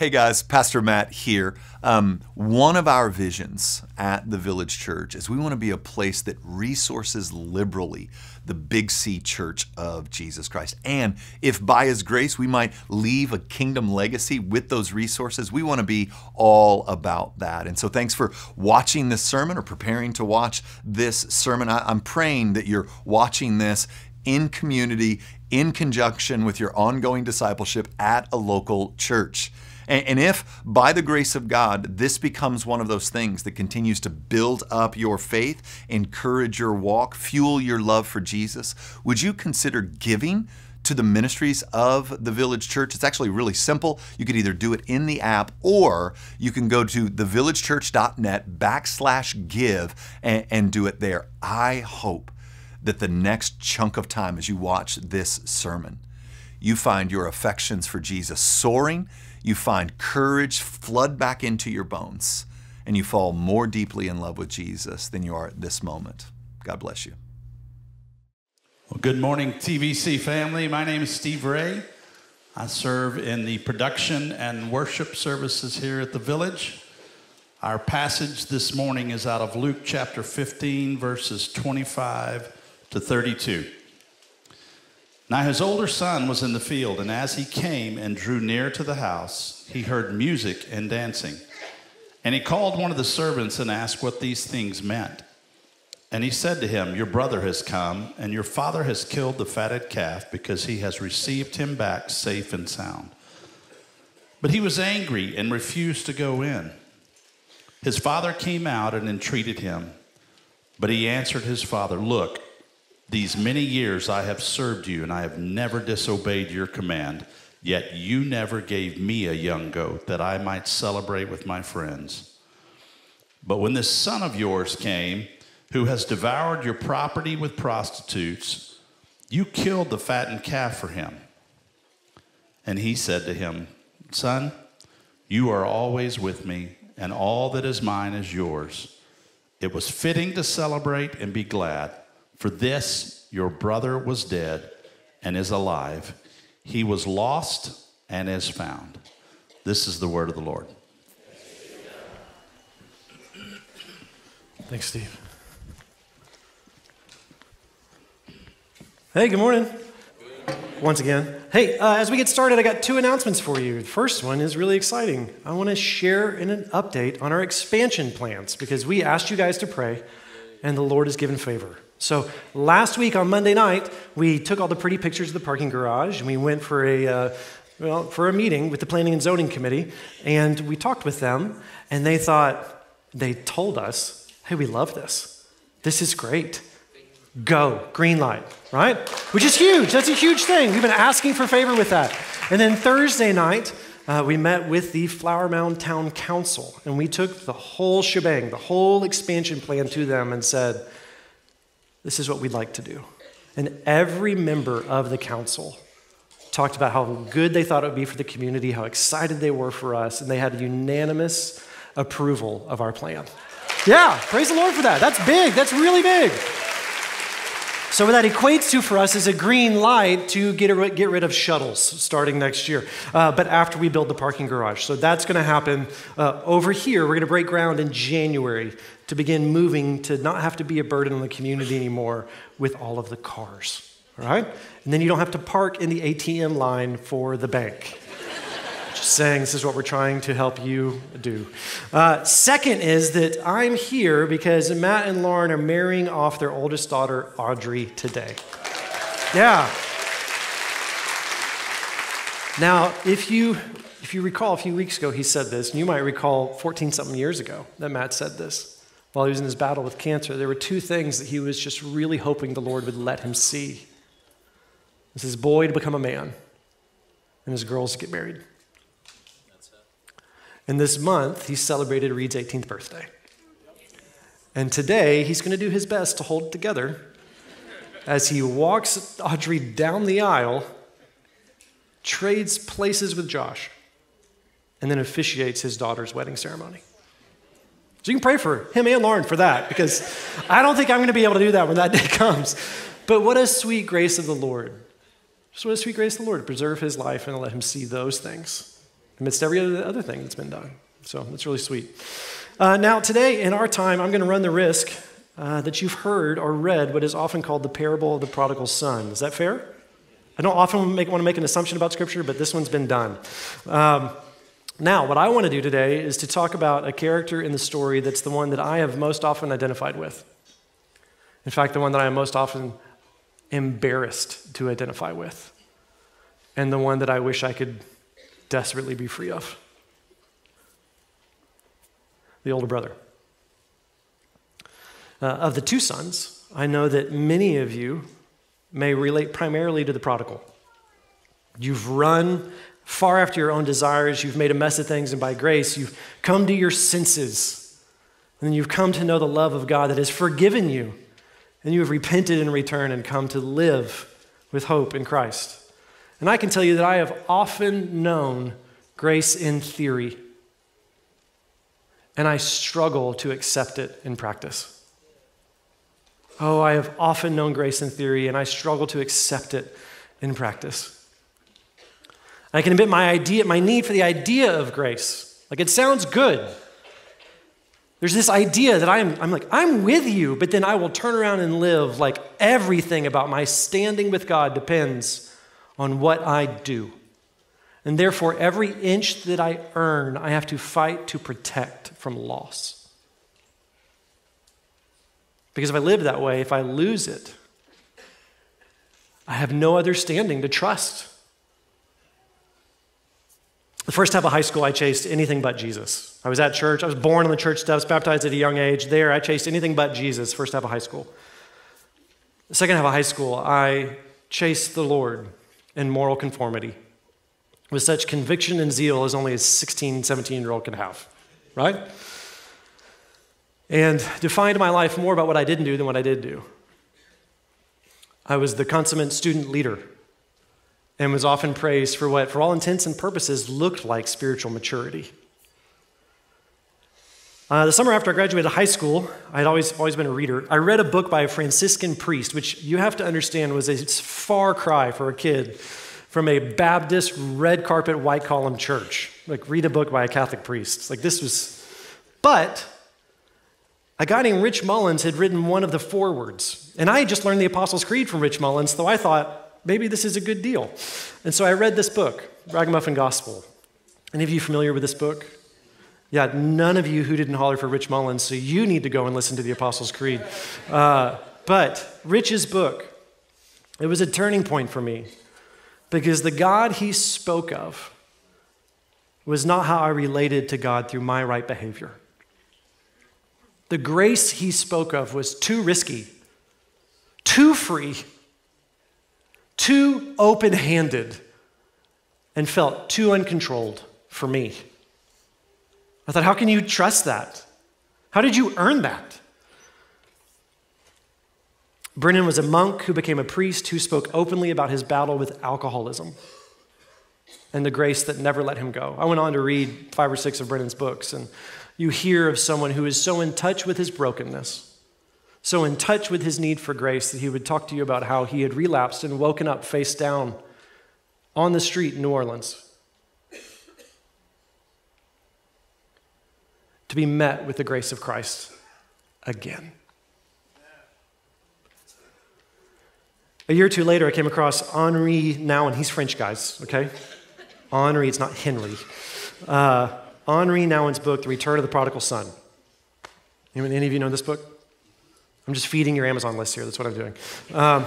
Hey guys, Pastor Matt here. Um, one of our visions at the Village Church is we want to be a place that resources liberally the Big C Church of Jesus Christ. And if by His grace we might leave a kingdom legacy with those resources, we want to be all about that. And so thanks for watching this sermon or preparing to watch this sermon. I, I'm praying that you're watching this in community in conjunction with your ongoing discipleship at a local church. And, if by the grace of God, this becomes one of those things that continues to build up your faith, encourage your walk, fuel your love for Jesus, would you consider giving? to the ministries of the Village Church. It's actually really simple. You could either do it in the app or you can go to thevillagechurch.net backslash give and, and do it there. I hope that the next chunk of time as you watch this sermon, you find your affections for Jesus soaring you find courage flood back into your bones, and you fall more deeply in love with Jesus than you are at this moment. God bless you. Well, good morning, TVC family. My name is Steve Ray. I serve in the production and worship services here at the village. Our passage this morning is out of Luke chapter 15, verses 25 to 32. Now his older son was in the field, and as he came and drew near to the house, he heard music and dancing. And he called one of the servants and asked what these things meant. And he said to him, Your brother has come, and your father has killed the fatted calf because he has received him back safe and sound. But he was angry and refused to go in. His father came out and entreated him. But he answered his father, Look, these many years I have served you, and I have never disobeyed your command. Yet you never gave me a young goat that I might celebrate with my friends. But when this son of yours came, who has devoured your property with prostitutes, you killed the fattened calf for him. And he said to him, Son, you are always with me, and all that is mine is yours. It was fitting to celebrate and be glad. For this your brother was dead and is alive. He was lost and is found. This is the word of the Lord. Thanks, Steve. Hey, good morning. Once again. Hey, uh, as we get started, I got two announcements for you. The first one is really exciting. I want to share an update on our expansion plans because we asked you guys to pray, and the Lord has given favor. So last week on Monday night, we took all the pretty pictures of the parking garage and we went for a uh, well for a meeting with the planning and zoning committee, and we talked with them, and they thought they told us, "Hey, we love this. This is great. Go green light, right? Which is huge. That's a huge thing. We've been asking for favor with that. And then Thursday night." Uh, we met with the Flower Mound Town Council and we took the whole shebang, the whole expansion plan to them and said, this is what we'd like to do. And every member of the council talked about how good they thought it would be for the community, how excited they were for us, and they had unanimous approval of our plan. Yeah, praise the Lord for that. That's big. That's really big. So, what that equates to for us is a green light to get, a, get rid of shuttles starting next year, uh, but after we build the parking garage. So, that's going to happen uh, over here. We're going to break ground in January to begin moving to not have to be a burden on the community anymore with all of the cars. Right? And then you don't have to park in the ATM line for the bank. Just saying, this is what we're trying to help you do. Uh, second is that I'm here because Matt and Lauren are marrying off their oldest daughter, Audrey, today. Yeah. Now, if you if you recall a few weeks ago, he said this, and you might recall 14 something years ago that Matt said this while he was in his battle with cancer, there were two things that he was just really hoping the Lord would let him see. His boy to become a man and his girls to get married. And this month, he celebrated Reid's 18th birthday. And today, he's going to do his best to hold it together as he walks Audrey down the aisle, trades places with Josh, and then officiates his daughter's wedding ceremony. So you can pray for him and Lauren for that because I don't think I'm going to be able to do that when that day comes. But what a sweet grace of the Lord. Just what a sweet grace of the Lord to preserve his life and let him see those things amidst every other thing that's been done. So that's really sweet. Uh, now, today in our time, I'm going to run the risk uh, that you've heard or read what is often called the parable of the prodigal son. Is that fair? I don't often make, want to make an assumption about Scripture, but this one's been done. Um, now, what I want to do today is to talk about a character in the story that's the one that I have most often identified with. In fact, the one that I am most often embarrassed to identify with, and the one that I wish I could desperately be free of the older brother. Uh, of the two sons, I know that many of you may relate primarily to the prodigal. You've run far after your own desires, you've made a mess of things, and by grace, you've come to your senses. And you've come to know the love of God that has forgiven you. And you have repented in return and come to live with hope in Christ. And I can tell you that I have often known grace in theory, and I struggle to accept it in practice. Oh, I have often known grace in theory, and I struggle to accept it in practice. I can admit my idea, my need for the idea of grace. Like it sounds good. There's this idea that I'm, I'm like, I'm with you, but then I will turn around and live like everything about my standing with God depends on what I do. And therefore, every inch that I earn, I have to fight to protect from loss. Because if I live that way, if I lose it, I have no other standing to trust. The first half of high school, I chased anything but Jesus. I was at church. I was born in the church steps, baptized at a young age. There, I chased anything but Jesus, first half of high school. The second half of high school, I chased the Lord in moral conformity with such conviction and zeal as only a 16, 17 year old can have, right? and defined my life more about what I didn't do than what I did do. I was the consummate student leader and was often praised for what, for all intents and purposes, looked like spiritual maturity. Uh, the summer after I graduated high school, I'd always, always been a reader. I read a book by a Franciscan priest, which you have to understand was a far cry for a kid from a Baptist red carpet white column church. Like, read a book by a Catholic priest. Like, this was, but a guy named Rich Mullins had written one of the forewords. And I had just learned the Apostles' Creed from Rich Mullins, so I thought, maybe this is a good deal. And so I read this book, Ragamuffin Gospel. Any of you familiar with this book? Yeah, none of you who didn't holler for Rich Mullins, so you need to go and listen to the Apostles' Creed. Uh, but Rich's book, it was a turning point for me because the God he spoke of was not how I related to God through my right behavior. The grace he spoke of was too risky, too free, too open handed, and felt too uncontrolled for me. I thought, how can you trust that? How did you earn that? Brennan was a monk who became a priest who spoke openly about his battle with alcoholism and the grace that never let him go. I went on to read five or six of Brennan's books, and you hear of someone who is so in touch with his brokenness, so in touch with his need for grace, that he would talk to you about how he had relapsed and woken up face down on the street in New Orleans to be met with the grace of Christ again. A year or two later, I came across Henri Nouwen. He's French, guys, okay? Henri, it's not Henry. Uh, Henri Nouwen's book, The Return of the Prodigal Son. Any of you know this book? I'm just feeding your Amazon list here. That's what I'm doing. Um,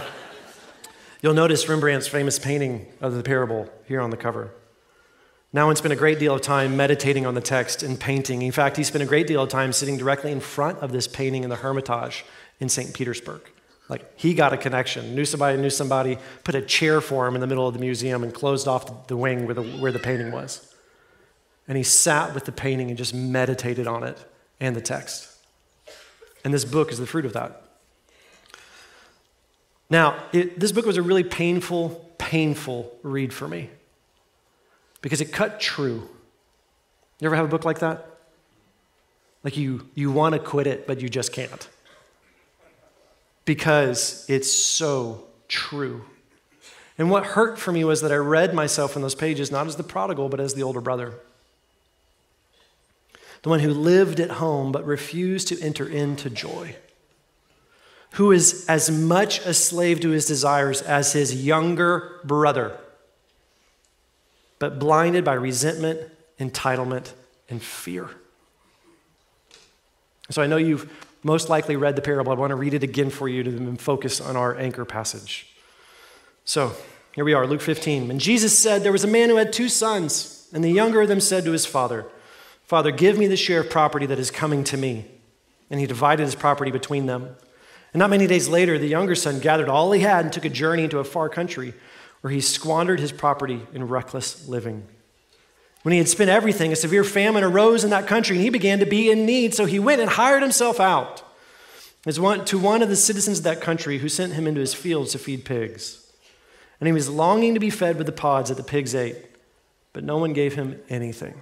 you'll notice Rembrandt's famous painting of the parable here on the cover. Now, Nouwen spent a great deal of time meditating on the text and painting. In fact, he spent a great deal of time sitting directly in front of this painting in the Hermitage in St. Petersburg. Like he got a connection, knew somebody, knew somebody, put a chair for him in the middle of the museum and closed off the wing where the, where the painting was. And he sat with the painting and just meditated on it and the text. And this book is the fruit of that. Now, it, this book was a really painful, painful read for me because it cut true. You ever have a book like that? Like you, you want to quit it, but you just can't because it's so true. And what hurt for me was that I read myself in those pages not as the prodigal, but as the older brother. The one who lived at home but refused to enter into joy. Who is as much a slave to his desires as his younger brother, but blinded by resentment, entitlement, and fear. So I know you've most likely read the parable. I want to read it again for you to focus on our anchor passage. So here we are, Luke 15. And Jesus said, There was a man who had two sons, and the younger of them said to his father, Father, give me the share of property that is coming to me. And he divided his property between them. And not many days later, the younger son gathered all he had and took a journey into a far country where he squandered his property in reckless living. When he had spent everything, a severe famine arose in that country, and he began to be in need. So he went and hired himself out as one, to one of the citizens of that country who sent him into his fields to feed pigs. And he was longing to be fed with the pods that the pigs ate, but no one gave him anything.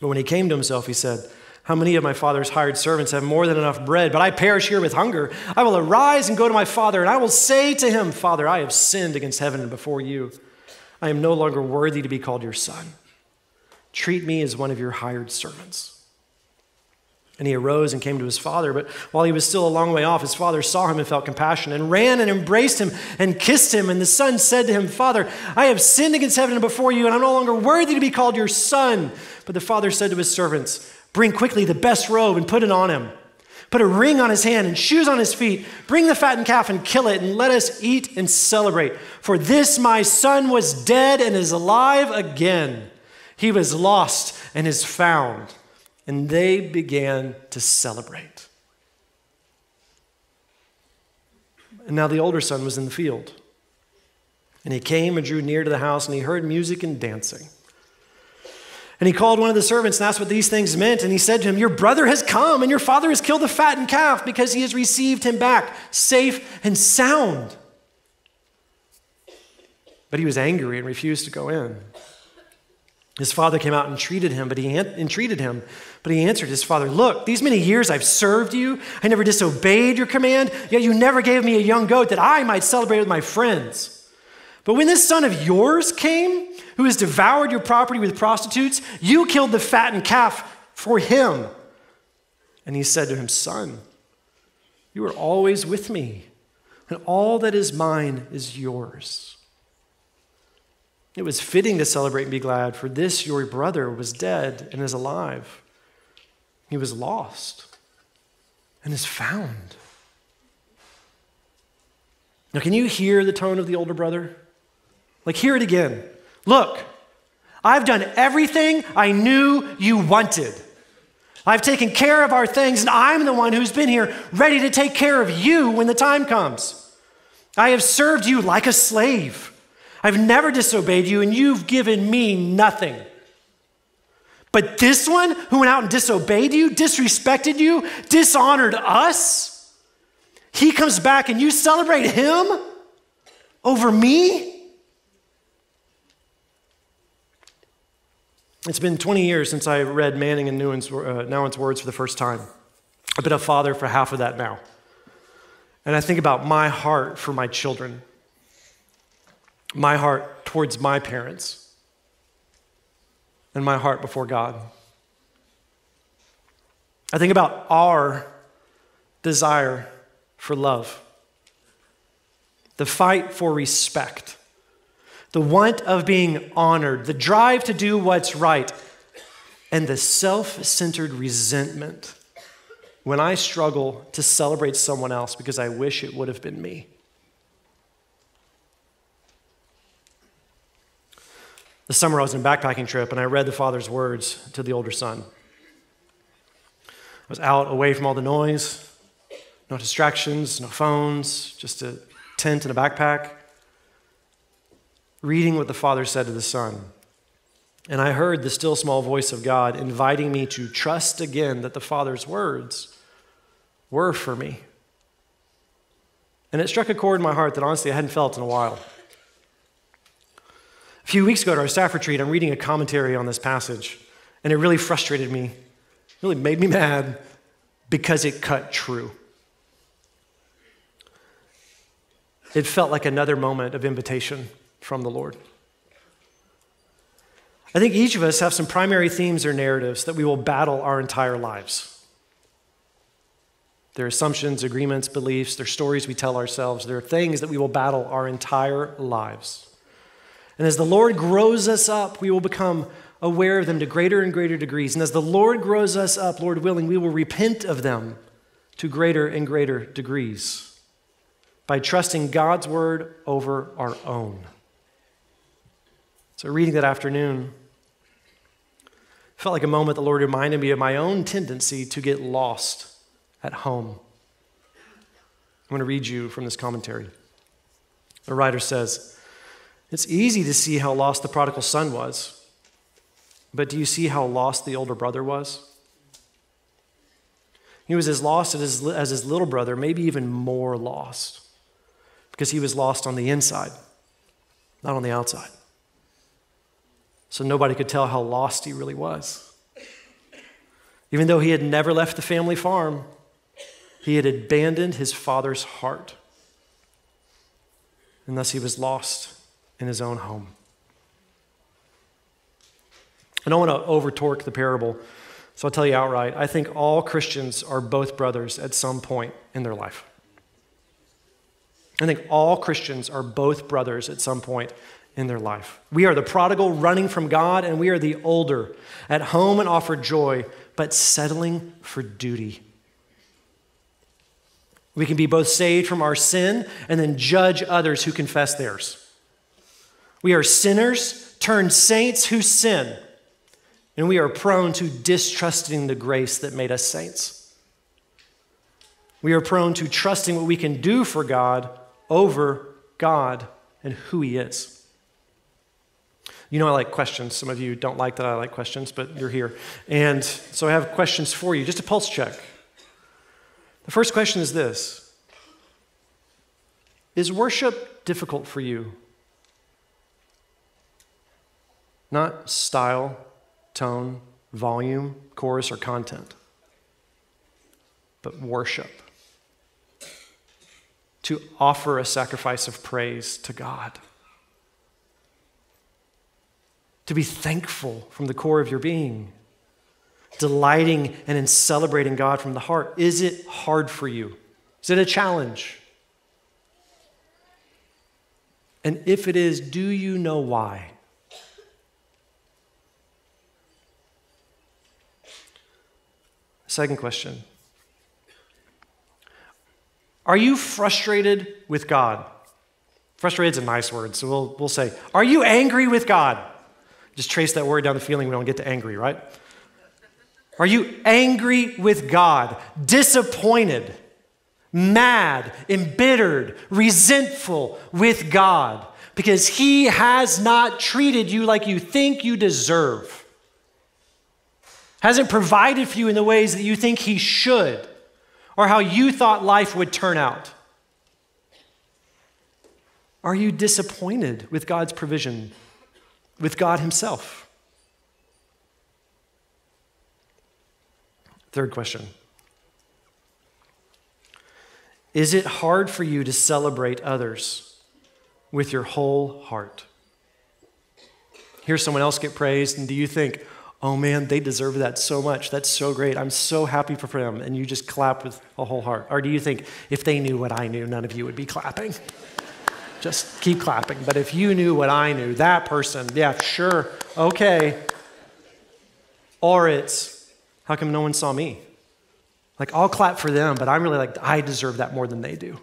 But when he came to himself, he said, How many of my father's hired servants have more than enough bread, but I perish here with hunger? I will arise and go to my father, and I will say to him, Father, I have sinned against heaven and before you. I am no longer worthy to be called your son. Treat me as one of your hired servants. And he arose and came to his father. But while he was still a long way off, his father saw him and felt compassion and ran and embraced him and kissed him. And the son said to him, Father, I have sinned against heaven and before you, and I'm no longer worthy to be called your son. But the father said to his servants, Bring quickly the best robe and put it on him. Put a ring on his hand and shoes on his feet. Bring the fattened calf and kill it, and let us eat and celebrate. For this my son was dead and is alive again. He was lost and is found. And they began to celebrate. And now the older son was in the field. And he came and drew near to the house, and he heard music and dancing. And he called one of the servants and asked what these things meant. And he said to him, Your brother has come, and your father has killed the fattened calf because he has received him back safe and sound. But he was angry and refused to go in. His father came out and treated him, but he entreated him. But he answered his father, Look, these many years I've served you. I never disobeyed your command, yet you never gave me a young goat that I might celebrate with my friends. But when this son of yours came, who has devoured your property with prostitutes, you killed the fattened calf for him. And he said to him, Son, you are always with me, and all that is mine is yours. It was fitting to celebrate and be glad, for this your brother was dead and is alive. He was lost and is found. Now, can you hear the tone of the older brother? Like, hear it again. Look, I've done everything I knew you wanted. I've taken care of our things, and I'm the one who's been here ready to take care of you when the time comes. I have served you like a slave. I've never disobeyed you, and you've given me nothing. But this one who went out and disobeyed you, disrespected you, dishonored us, he comes back and you celebrate him over me? It's been 20 years since I read Manning and Nouwen's, uh, words for the first time. I've been a father for half of that now. And I think about my heart for my children, my heart towards my parents, and my heart before God. I think about our desire for love, the fight for respect the want of being honored, the drive to do what's right, and the self centered resentment when I struggle to celebrate someone else because I wish it would have been me. The summer I was on a backpacking trip and I read the father's words to the older son. I was out away from all the noise, no distractions, no phones, just a tent and a backpack reading what the Father said to the Son. And I heard the still small voice of God inviting me to trust again that the Father's words were for me. And it struck a chord in my heart that honestly I hadn't felt in a while. A few weeks ago at our staff retreat, I'm reading a commentary on this passage, and it really frustrated me, really made me mad because it cut true. it felt like another moment of invitation from the Lord. I think each of us have some primary themes or narratives that we will battle our entire lives. There are assumptions, agreements, beliefs, there are stories we tell ourselves, there are things that we will battle our entire lives. And as the Lord grows us up, we will become aware of them to greater and greater degrees. And as the Lord grows us up, Lord willing, we will repent of them to greater and greater degrees by trusting God's word over our own. So, reading that afternoon, felt like a moment the Lord reminded me of my own tendency to get lost at home. I'm going to read you from this commentary. The writer says, It's easy to see how lost the prodigal son was, but do you see how lost the older brother was? He was as lost as his, as his little brother, maybe even more lost, because he was lost on the inside, not on the outside. So nobody could tell how lost he really was. Even though he had never left the family farm, he had abandoned his father's heart. And thus he was lost in his own home. I don't want to over torque the parable, so I'll tell you outright I think all Christians are both brothers at some point in their life. I think all Christians are both brothers at some point in their life. We are the prodigal running from God, and we are the older at home and offer joy, but settling for duty. We can be both saved from our sin and then judge others who confess theirs. We are sinners turned saints who sin, and we are prone to distrusting the grace that made us saints. We are prone to trusting what we can do for God over God and who He is. You know, I like questions. Some of you don't like that I like questions, but you're here. And so I have questions for you, just a pulse check. The first question is this Is worship difficult for you? Not style, tone, volume, chorus, or content, but worship. To offer a sacrifice of praise to God to be thankful from the core of your being, delighting and in celebrating God from the heart. Is it hard for you? Is it a challenge? And if it is, do you know why? Second question Are you frustrated with God? Frustrated is a nice word, so we'll, we'll say, Are you angry with God? Just trace that word down the feeling we don't get to angry, right? Are you angry with God, disappointed, mad, embittered, resentful with God because He has not treated you like you think you deserve? Hasn't provided for you in the ways that you think He should or how you thought life would turn out? Are you disappointed with God's provision with God Himself? Third question Is it hard for you to celebrate others with your whole heart? Hear someone else get praised, and do you think, oh man, they deserve that so much. That's so great. I'm so happy for them. And you just clap with a whole heart. Or do you think, if they knew what I knew, none of you would be clapping? Just keep clapping. But if you knew what I knew, that person, yeah, sure, okay. Or it's, how come no one saw me? Like, I'll clap for them, but I'm really like, I deserve that more than they do.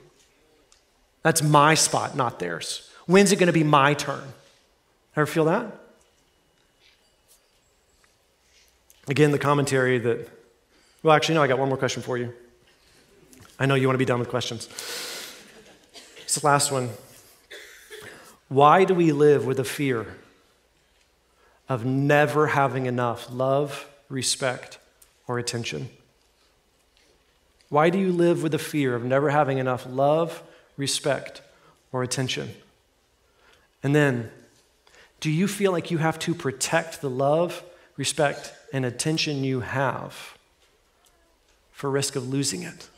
That's my spot, not theirs. When's it going to be my turn? Ever feel that? Again, the commentary that, well, actually, no, I got one more question for you. I know you want to be done with questions. It's the last one. Why do we live with a fear of never having enough love, respect, or attention? Why do you live with a fear of never having enough love, respect, or attention? And then, do you feel like you have to protect the love, respect, and attention you have for risk of losing it?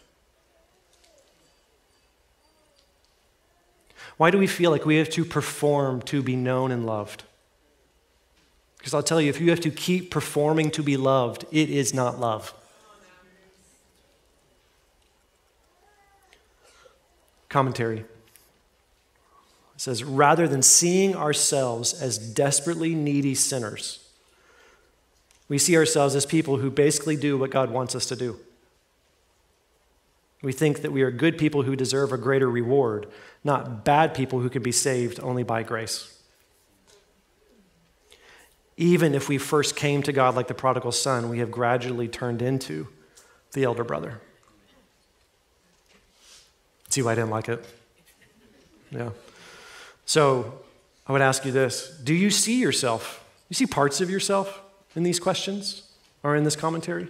Why do we feel like we have to perform to be known and loved? Because I'll tell you, if you have to keep performing to be loved, it is not love. Commentary. It says, rather than seeing ourselves as desperately needy sinners, we see ourselves as people who basically do what God wants us to do. We think that we are good people who deserve a greater reward, not bad people who can be saved only by grace. Even if we first came to God like the prodigal son, we have gradually turned into the elder brother. See why I didn't like it? Yeah. So I would ask you this Do you see yourself? You see parts of yourself in these questions or in this commentary?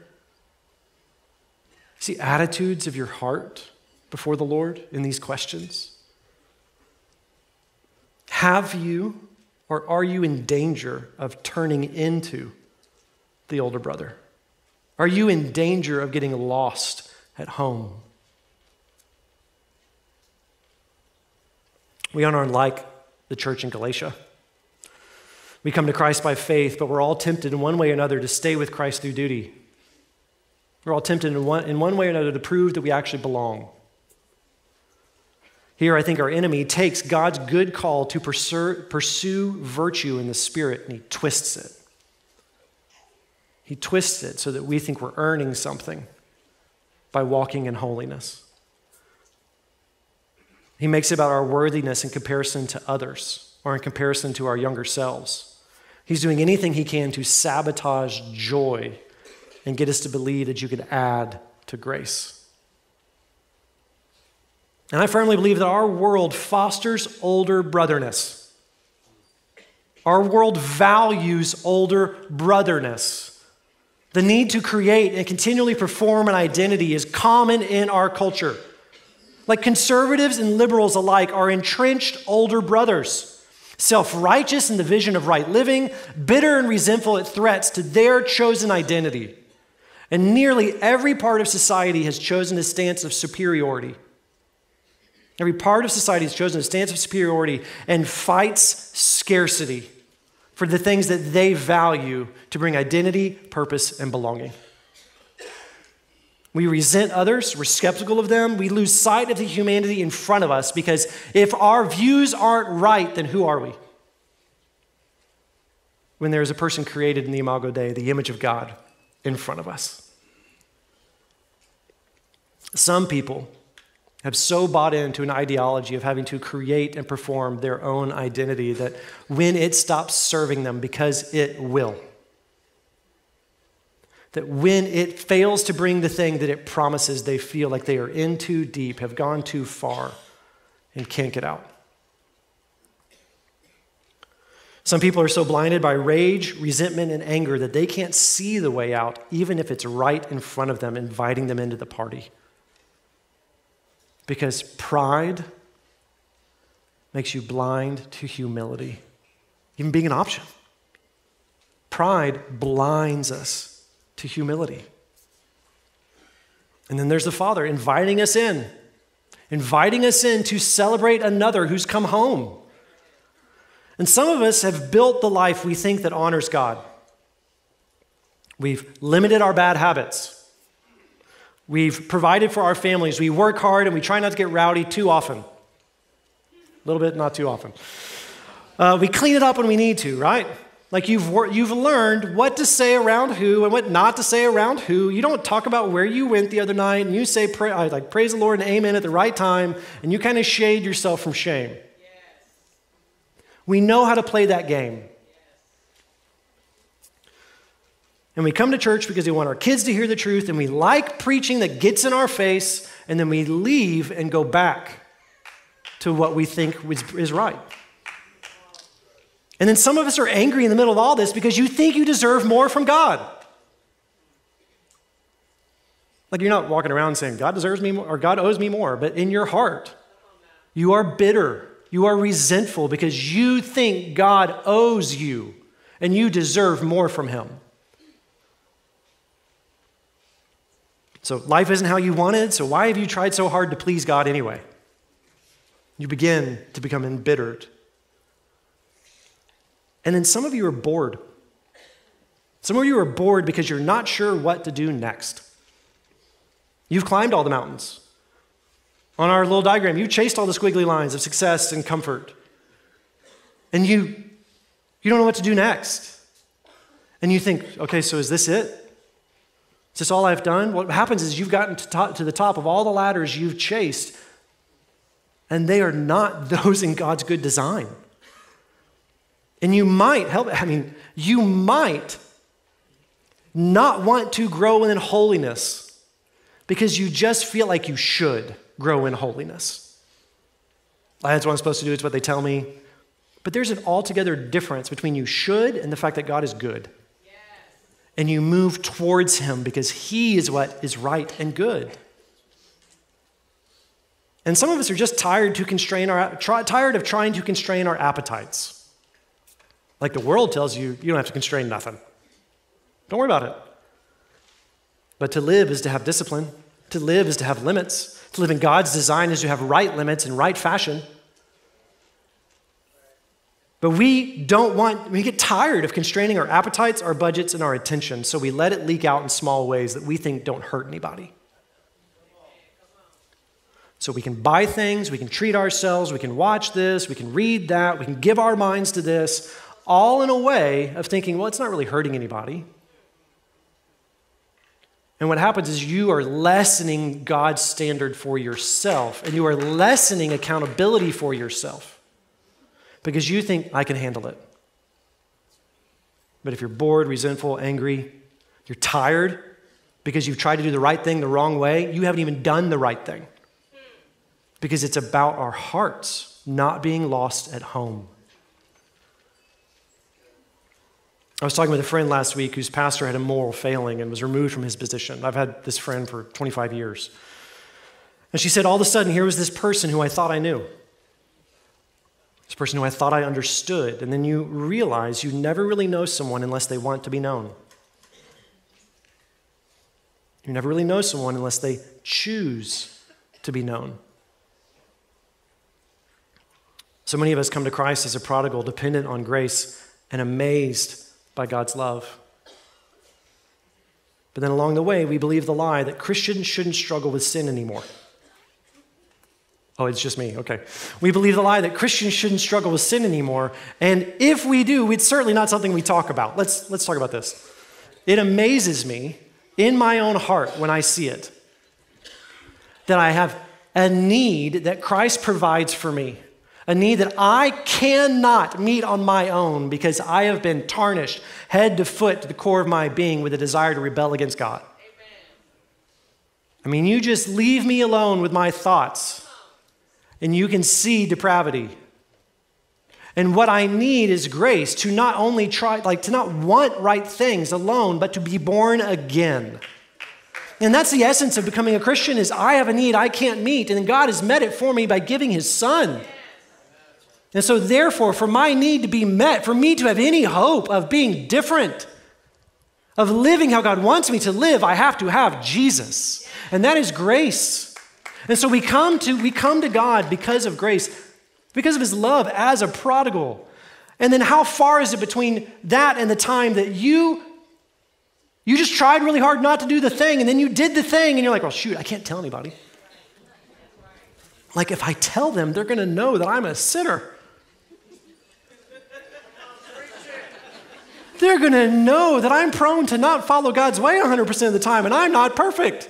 See attitudes of your heart before the Lord in these questions? Have you or are you in danger of turning into the older brother? Are you in danger of getting lost at home? We aren't unlike the church in Galatia. We come to Christ by faith, but we're all tempted in one way or another to stay with Christ through duty. We're all tempted in one, in one way or another to prove that we actually belong. Here, I think our enemy takes God's good call to pursue, pursue virtue in the Spirit and he twists it. He twists it so that we think we're earning something by walking in holiness. He makes it about our worthiness in comparison to others or in comparison to our younger selves. He's doing anything he can to sabotage joy and get us to believe that you could add to grace. And I firmly believe that our world fosters older brotherness. Our world values older brotherness. The need to create and continually perform an identity is common in our culture. Like conservatives and liberals alike are entrenched older brothers, self righteous in the vision of right living, bitter and resentful at threats to their chosen identity. And nearly every part of society has chosen a stance of superiority. Every part of society has chosen a stance of superiority and fights scarcity for the things that they value to bring identity, purpose, and belonging. We resent others, we're skeptical of them, we lose sight of the humanity in front of us because if our views aren't right, then who are we? When there is a person created in the Imago Dei, the image of God, in front of us. Some people have so bought into an ideology of having to create and perform their own identity that when it stops serving them, because it will, that when it fails to bring the thing that it promises, they feel like they are in too deep, have gone too far, and can't get out. Some people are so blinded by rage, resentment, and anger that they can't see the way out, even if it's right in front of them, inviting them into the party. Because pride makes you blind to humility, even being an option. Pride blinds us to humility. And then there's the Father inviting us in, inviting us in to celebrate another who's come home. And some of us have built the life we think that honors God. We've limited our bad habits. We've provided for our families. We work hard and we try not to get rowdy too often. A little bit, not too often. Uh, we clean it up when we need to, right? Like you've, you've learned what to say around who and what not to say around who. You don't talk about where you went the other night and you say, pray, uh, like, praise the Lord and amen at the right time, and you kind of shade yourself from shame. Yes. We know how to play that game. And we come to church because we want our kids to hear the truth, and we like preaching that gets in our face, and then we leave and go back to what we think is right. And then some of us are angry in the middle of all this because you think you deserve more from God. Like you're not walking around saying, God deserves me more, or God owes me more, but in your heart, you are bitter. You are resentful because you think God owes you and you deserve more from Him. So life isn't how you wanted, so why have you tried so hard to please God anyway? You begin to become embittered. And then some of you are bored. Some of you are bored because you're not sure what to do next. You've climbed all the mountains. On our little diagram, you chased all the squiggly lines of success and comfort. And you, you don't know what to do next. And you think, okay, so is this it? Is this all I've done? What happens is you've gotten to, top, to the top of all the ladders you've chased, and they are not those in God's good design. And you might help, I mean, you might not want to grow in holiness because you just feel like you should grow in holiness. That's what I'm supposed to do, it's what they tell me. But there's an altogether difference between you should and the fact that God is good. Yes. And you move towards Him because He is what is right and good. And some of us are just tired to constrain our tired of trying to constrain our appetites. Like the world tells you, you don't have to constrain nothing. Don't worry about it. But to live is to have discipline. To live is to have limits. To live in God's design is to have right limits and right fashion. But we don't want, we get tired of constraining our appetites, our budgets, and our attention, so we let it leak out in small ways that we think don't hurt anybody. So we can buy things, we can treat ourselves, we can watch this, we can read that, we can give our minds to this, all in a way of thinking, well, it's not really hurting anybody. And what happens is you are lessening God's standard for yourself, and you are lessening accountability for yourself because you think, I can handle it. But if you're bored, resentful, angry, you're tired because you've tried to do the right thing the wrong way, you haven't even done the right thing. Because it's about our hearts not being lost at home. I was talking with a friend last week whose pastor had a moral failing and was removed from his position. I've had this friend for 25 years. And she said, all of a sudden, here was this person who I thought I knew. This person who I thought I understood. And then you realize you never really know someone unless they want to be known. You never really know someone unless they choose to be known. So many of us come to Christ as a prodigal, dependent on grace and amazed by God's love. But then along the way, we believe the lie that Christians shouldn't struggle with sin anymore. Oh, it's just me. Okay. We believe the lie that Christians shouldn't struggle with sin anymore. And if we do, it's certainly not something we talk about. Let's, let's talk about this. It amazes me in my own heart when I see it that I have a need that Christ provides for me a need that I cannot meet on my own because I have been tarnished head to foot to the core of my being with a desire to rebel against God. Amen. I mean, you just leave me alone with my thoughts and you can see depravity. And what I need is grace to not only try, like, to not want right things alone, but to be born again. And that's the essence of becoming a Christian is I have a need I can't meet, and God has met it for me by giving his son. And so, therefore, for my need to be met, for me to have any hope of being different, of living how God wants me to live, I have to have Jesus. And that is grace. And so we come to, we come to God because of grace, because of his love as a prodigal. And then how far is it between that and the time that you you just tried really hard not to do the thing and then you did the thing and you're like, "Well, shoot, I can't tell anybody." Like if I tell them, they're going to know that I'm a sinner. They're going to know that I'm prone to not follow God's way 100% of the time, and I'm not perfect.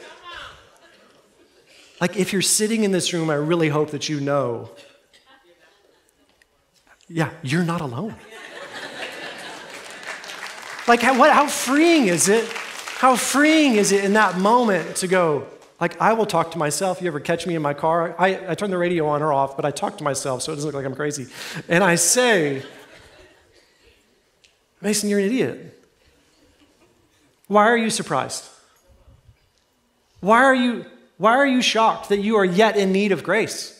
Like, if you're sitting in this room, I really hope that you know yeah, you're not alone. like, how, what, how freeing is it? How freeing is it in that moment to go, like, I will talk to myself. You ever catch me in my car? I, I turn the radio on or off, but I talk to myself so it doesn't look like I'm crazy. And I say, Mason, you're an idiot. Why are you surprised? Why are you, why are you shocked that you are yet in need of grace?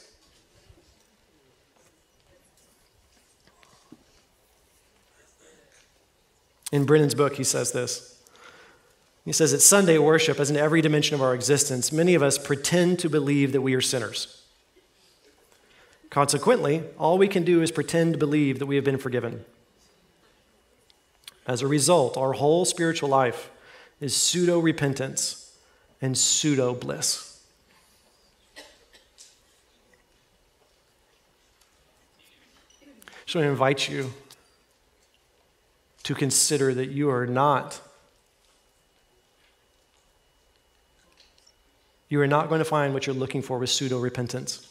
In Brennan's book, he says this. He says, At Sunday worship, as in every dimension of our existence, many of us pretend to believe that we are sinners. Consequently, all we can do is pretend to believe that we have been forgiven. As a result, our whole spiritual life is pseudo repentance and pseudo bliss. So I invite you to consider that you are not you are not going to find what you're looking for with pseudo repentance.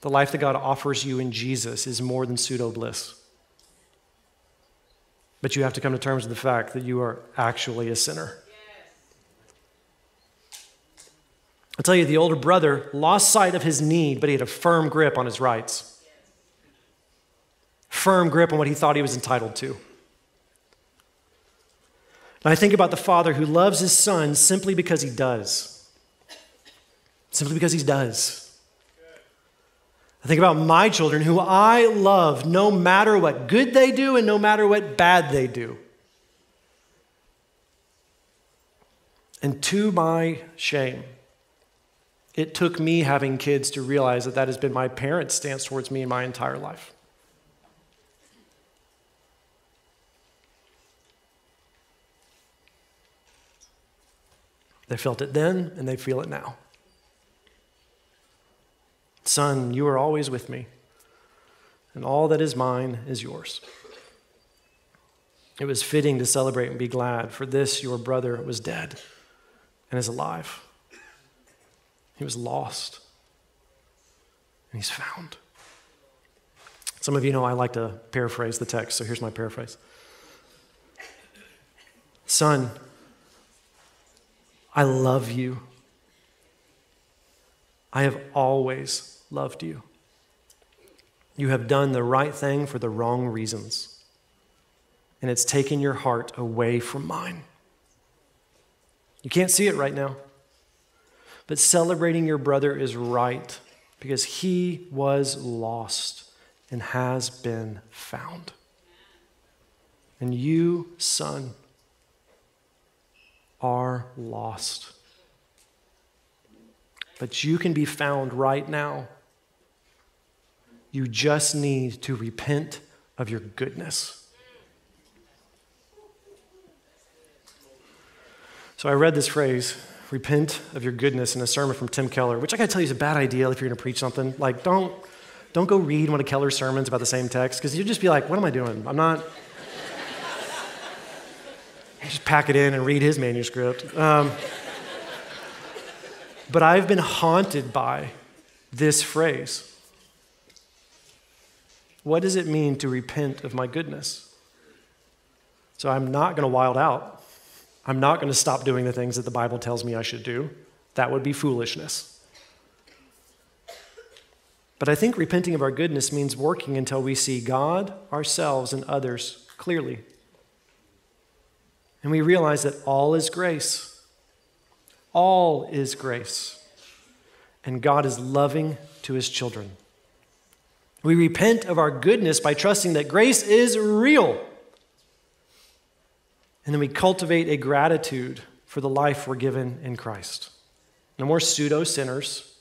The life that God offers you in Jesus is more than pseudo bliss. But you have to come to terms with the fact that you are actually a sinner. I'll tell you, the older brother lost sight of his need, but he had a firm grip on his rights. Firm grip on what he thought he was entitled to. And I think about the father who loves his son simply because he does. Simply because he does. I think about my children who I love no matter what good they do and no matter what bad they do. And to my shame, it took me having kids to realize that that has been my parents' stance towards me in my entire life. They felt it then and they feel it now. Son, you are always with me, and all that is mine is yours. It was fitting to celebrate and be glad, for this your brother was dead and is alive. He was lost, and he's found. Some of you know I like to paraphrase the text, so here's my paraphrase Son, I love you. I have always loved you. You have done the right thing for the wrong reasons, and it's taken your heart away from mine. You can't see it right now, but celebrating your brother is right because he was lost and has been found. And you, son, are lost. But you can be found right now you just need to repent of your goodness. So I read this phrase, repent of your goodness, in a sermon from Tim Keller, which I gotta tell you is a bad idea if you're gonna preach something. Like, don't, don't go read one of Keller's sermons about the same text, because you'll just be like, what am I doing? I'm not. just pack it in and read his manuscript. Um, but I've been haunted by this phrase. What does it mean to repent of my goodness? So I'm not going to wild out. I'm not going to stop doing the things that the Bible tells me I should do. That would be foolishness. But I think repenting of our goodness means working until we see God, ourselves, and others clearly. And we realize that all is grace. All is grace. And God is loving to his children. We repent of our goodness by trusting that grace is real. And then we cultivate a gratitude for the life we're given in Christ. No more pseudo sinners,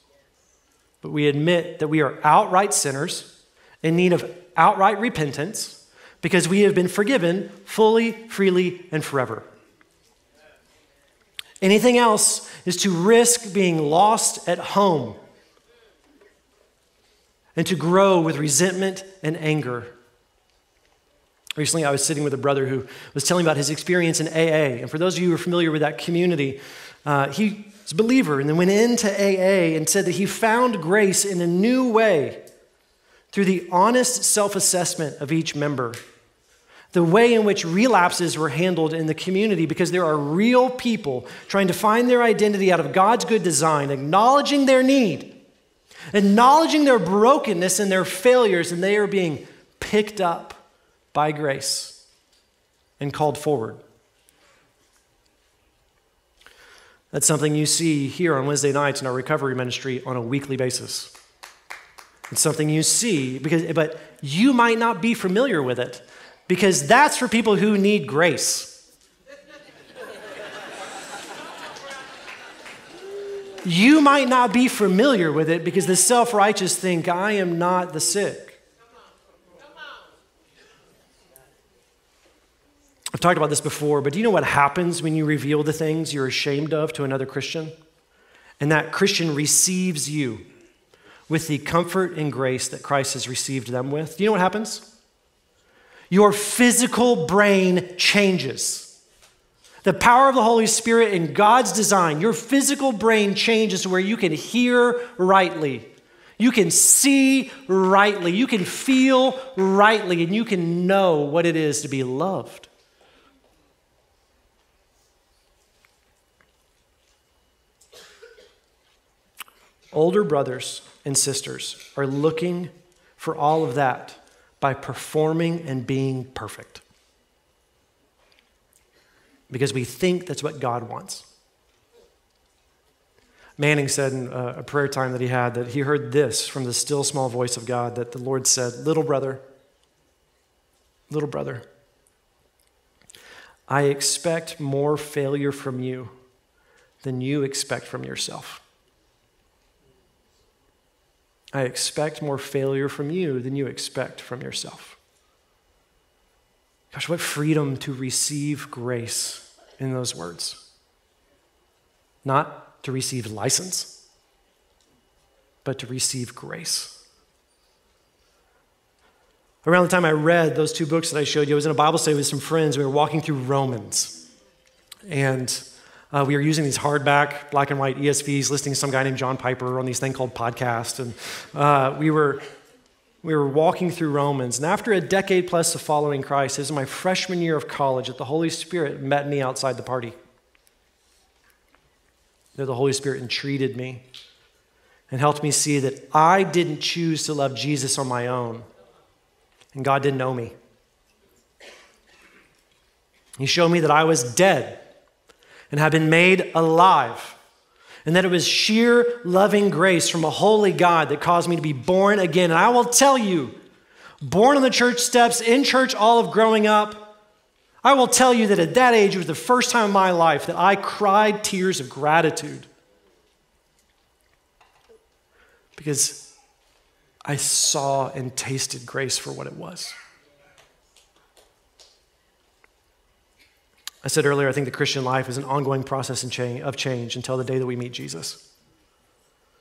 but we admit that we are outright sinners in need of outright repentance because we have been forgiven fully, freely, and forever. Anything else is to risk being lost at home and to grow with resentment and anger. Recently, I was sitting with a brother who was telling about his experience in AA. And for those of you who are familiar with that community, uh, he was a believer and then went into AA and said that he found grace in a new way through the honest self assessment of each member. The way in which relapses were handled in the community, because there are real people trying to find their identity out of God's good design, acknowledging their need acknowledging their brokenness and their failures, and they are being picked up by grace and called forward. That's something you see here on Wednesday nights in our recovery ministry on a weekly basis. It's something you see because but you might not be familiar with it because that's for people who need grace. You might not be familiar with it because the self righteous think, I am not the sick. I've talked about this before, but do you know what happens when you reveal the things you're ashamed of to another Christian? And that Christian receives you with the comfort and grace that Christ has received them with. Do you know what happens? Your physical brain changes. The power of the Holy Spirit in God's design, your physical brain changes to where you can hear rightly. You can see rightly. You can feel rightly. And you can know what it is to be loved. Older brothers and sisters are looking for all of that by performing and being perfect. Because we think that's what God wants. Manning said in uh, a prayer time that he had that he heard this from the still small voice of God that the Lord said, Little brother, little brother, I expect more failure from you than you expect from yourself. I expect more failure from you than you expect from yourself. Gosh, what freedom to receive grace in those words. Not to receive license, but to receive grace. Around the time I read those two books that I showed you, I was in a Bible study with some friends. We were walking through Romans. And uh, we were using these hardback, black and white ESVs, listening to some guy named John Piper on these thing called podcast, and uh, we were we were walking through Romans. And after a decade plus of following Christ, this is my freshman year of college, that the Holy Spirit met me outside the party. There, the Holy Spirit entreated me and helped me see that I didn't choose to love Jesus on my own, and God didn't know me. He showed me that I was dead and had been made alive. And that it was sheer loving grace from a holy God that caused me to be born again. And I will tell you, born on the church steps, in church all of growing up, I will tell you that at that age, it was the first time in my life that I cried tears of gratitude. Because I saw and tasted grace for what it was. I said earlier, I think the Christian life is an ongoing process of change until the day that we meet Jesus.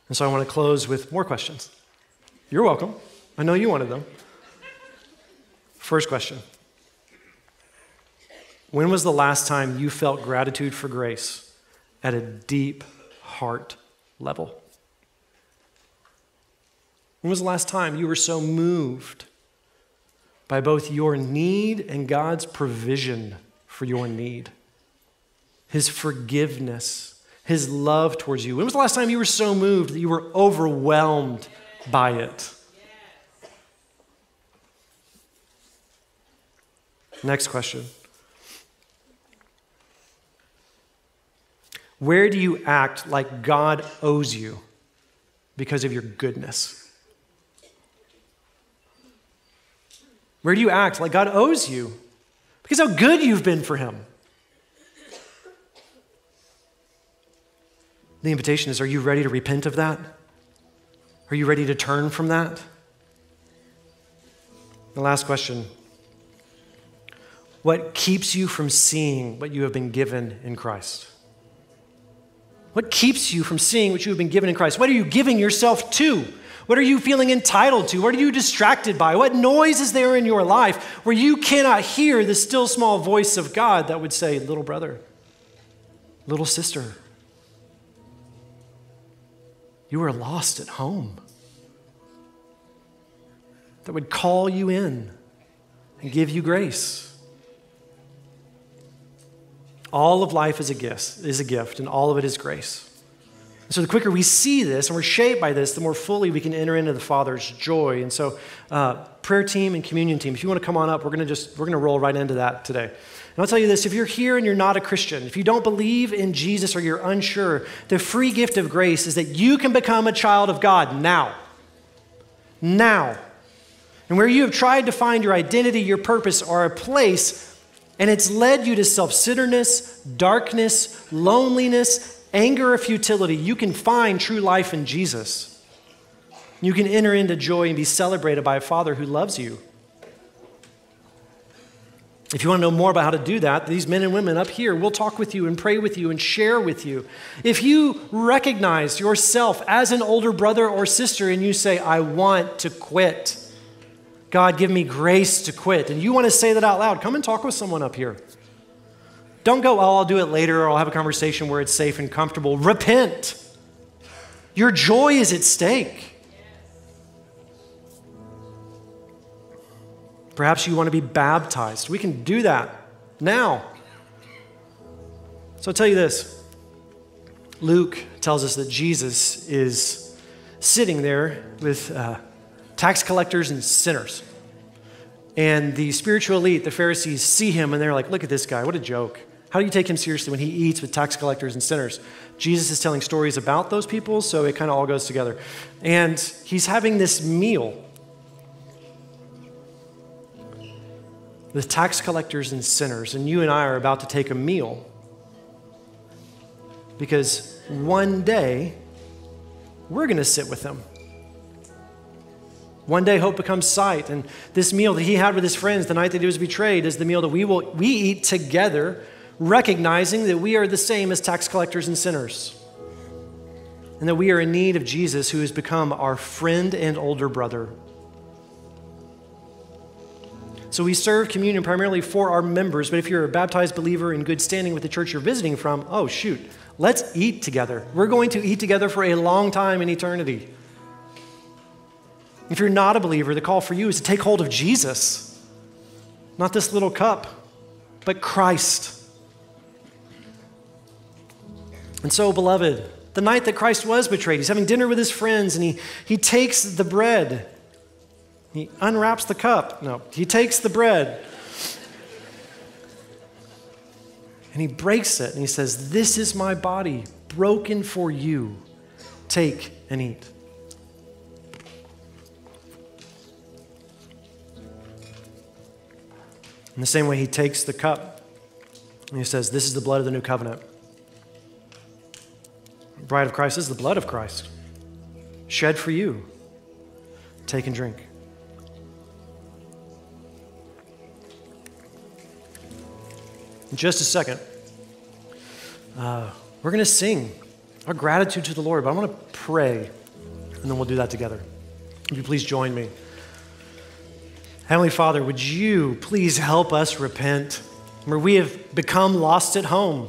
And so I want to close with more questions. You're welcome. I know you wanted them. First question When was the last time you felt gratitude for grace at a deep heart level? When was the last time you were so moved by both your need and God's provision for your need, His forgiveness, His love towards you. When was the last time you were so moved that you were overwhelmed by it? Next question. Where do you act like God owes you because of your goodness? Where do you act like God owes you because how good you've been for him. The invitation is Are you ready to repent of that? Are you ready to turn from that? The last question What keeps you from seeing what you have been given in Christ? What keeps you from seeing what you have been given in Christ? What are you giving yourself to? What are you feeling entitled to? What are you distracted by? What noise is there in your life where you cannot hear the still small voice of God that would say, Little brother, little sister, you are lost at home? That would call you in and give you grace. All of life is a gift, is a gift, and all of it is grace. So the quicker we see this and we're shaped by this, the more fully we can enter into the Father's joy. And so, uh, prayer team and communion team, if you want to come on up, we're going to just we're going to roll right into that today. And I'll tell you this: if you're here and you're not a Christian, if you don't believe in Jesus or you're unsure, the free gift of grace is that you can become a child of God now. Now. And where you have tried to find your identity, your purpose, or a place, and it's led you to self centeredness, darkness, loneliness, anger or futility, you can find true life in Jesus. You can enter into joy and be celebrated by a Father who loves you. If you want to know more about how to do that, these men and women up here will talk with you and pray with you and share with you. If you recognize yourself as an older brother or sister and you say, I want to quit, God, give me grace to quit, and you want to say that out loud, come and talk with someone up here. Don't go, oh, I'll do it later or I'll have a conversation where it's safe and comfortable. Repent. Your joy is at stake. Perhaps you want to be baptized. We can do that now. So I'll tell you this Luke tells us that Jesus is sitting there with uh, tax collectors and sinners. And the spiritual elite, the Pharisees, see him and they're like, look at this guy, what a joke. How do you take him seriously when he eats with tax collectors and sinners? Jesus is telling stories about those people, so it kind of all goes together. And he's having this meal with tax collectors and sinners, and you and I are about to take a meal. Because one day, we're going to sit with them. One day, hope becomes sight. And this meal that he had with his friends the night that he was betrayed is the meal that we will we eat together, recognizing that we are the same as tax collectors and sinners. And that we are in need of Jesus, who has become our friend and older brother. So we serve communion primarily for our members, but if you're a baptized believer in good standing with the church you're visiting from, oh, shoot, let's eat together. We're going to eat together for a long time in eternity. If you're not a believer, the call for you is to take hold of Jesus, not this little cup, but Christ. And so, beloved, the night that Christ was betrayed, he's having dinner with his friends and he, he takes the bread he unwraps the cup. No, he takes the bread and he breaks it and he says, This is my body broken for you. Take and eat. In the same way, he takes the cup and he says, This is the blood of the new covenant. Bride of Christ is the blood of Christ, shed for you. Take and drink. In just a second, uh, we're going to sing our gratitude to the Lord, but I want to pray, and then we'll do that together. Would you please join me? Heavenly Father, would you please help us repent where we have become lost at home?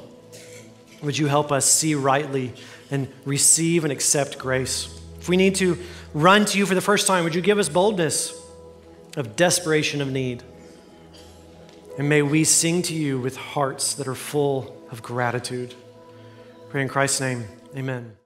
Would you help us see rightly and receive and accept grace? If we need to run to you for the first time, would you give us boldness of desperation of need? And may we sing to you with hearts that are full of gratitude. Pray in Christ's name, amen.